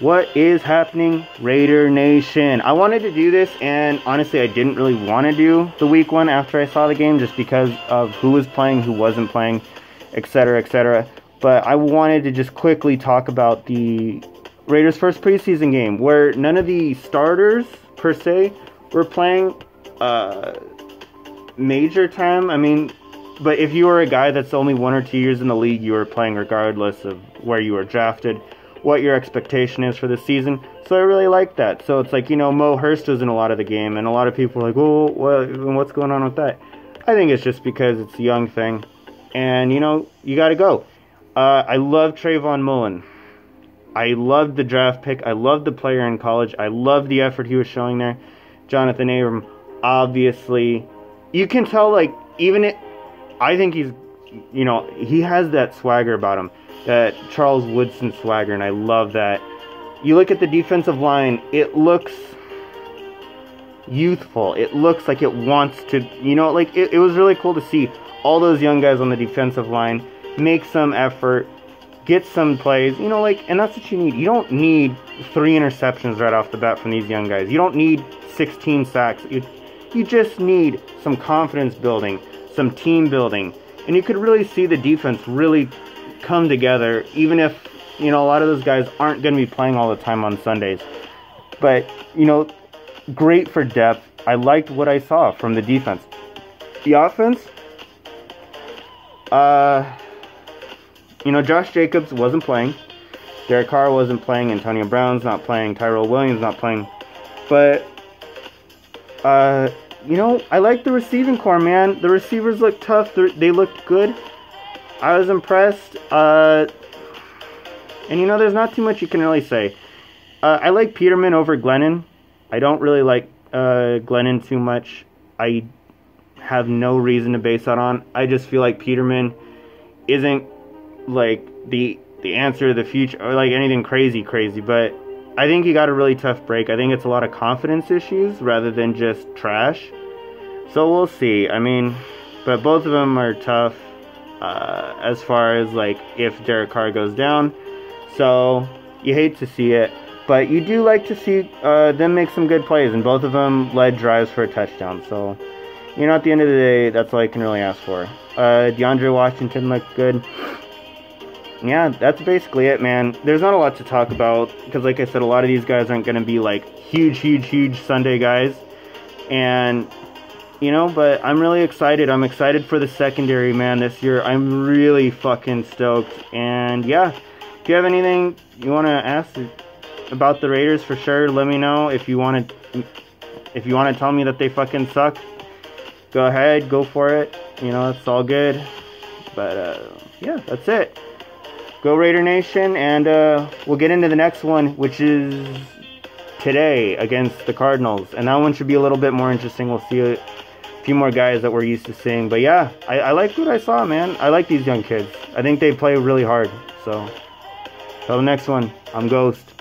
What is happening, Raider Nation? I wanted to do this, and honestly, I didn't really want to do the week one after I saw the game just because of who was playing, who wasn't playing, etc., etc. But I wanted to just quickly talk about the Raiders' first preseason game where none of the starters, per se, were playing uh, major time. I mean, but if you were a guy that's only one or two years in the league, you were playing regardless of where you were drafted what your expectation is for the season. So I really like that. So it's like, you know, Mo Hurst was in a lot of the game, and a lot of people are like, well, what, what's going on with that? I think it's just because it's a young thing. And, you know, you got to go. Uh, I love Trayvon Mullen. I loved the draft pick. I loved the player in college. I loved the effort he was showing there. Johnathan Abram, obviously, you can tell, like, even it, I think he's, you know, he has that swagger about him that Charles Woodson swagger, and I love that. You look at the defensive line, it looks youthful. It looks like it wants to, you know, like it, it was really cool to see all those young guys on the defensive line make some effort, get some plays, you know, like, and that's what you need. You don't need three interceptions right off the bat from these young guys. You don't need 16 sacks. You, you just need some confidence building, some team building, and you could really see the defense really come together, even if, you know, a lot of those guys aren't going to be playing all the time on Sundays. But, you know, great for depth. I liked what I saw from the defense. The offense, uh, you know, Josh Jacobs wasn't playing. Derek Carr wasn't playing. Antonio Brown's not playing. Tyrell Williams not playing. But, uh, you know, I like the receiving corps, man. The receivers look tough. They're, they looked good. I was impressed. Uh, and you know, there's not too much you can really say. Uh, I like Peterman over Glennon. I don't really like uh, Glennon too much. I have no reason to base that on. I just feel like Peterman isn't like the the answer to the future or like anything crazy crazy, but I think he got a really tough break. I think it's a lot of confidence issues rather than just trash. So we'll see. I mean, but both of them are tough uh, as far as like if Derek Carr goes down. So you hate to see it, but you do like to see uh, them make some good plays, and both of them led drives for a touchdown. So you know, at the end of the day, that's all I can really ask for. Uh, DeAndre Washington looked good. Yeah, that's basically it, man. There's not a lot to talk about because, like I said, a lot of these guys aren't going to be like huge, huge, huge Sunday guys. And you know, but I'm really excited. I'm excited for the secondary, man, this year. I'm really fucking stoked. And yeah, if you have anything you want to ask about the Raiders, for sure, let me know. If you want to, if you want to tell me that they fucking suck, go ahead, go for it. You know, it's all good. But uh, yeah, that's it. Go Raider Nation, and uh, we'll get into the next one, which is today against the Cardinals. And that one should be a little bit more interesting. We'll see it few more guys that we're used to seeing. But yeah, I, I like what I saw, man. I like these young kids. I think they play really hard. So, till the next one, I'm Ghost.